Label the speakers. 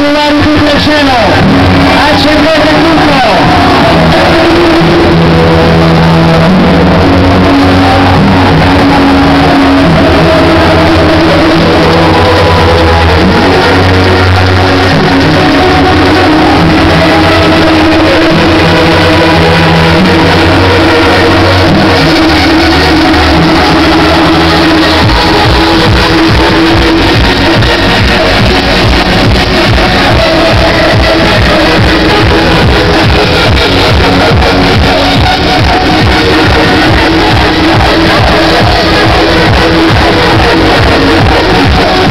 Speaker 1: Lugar y su channel.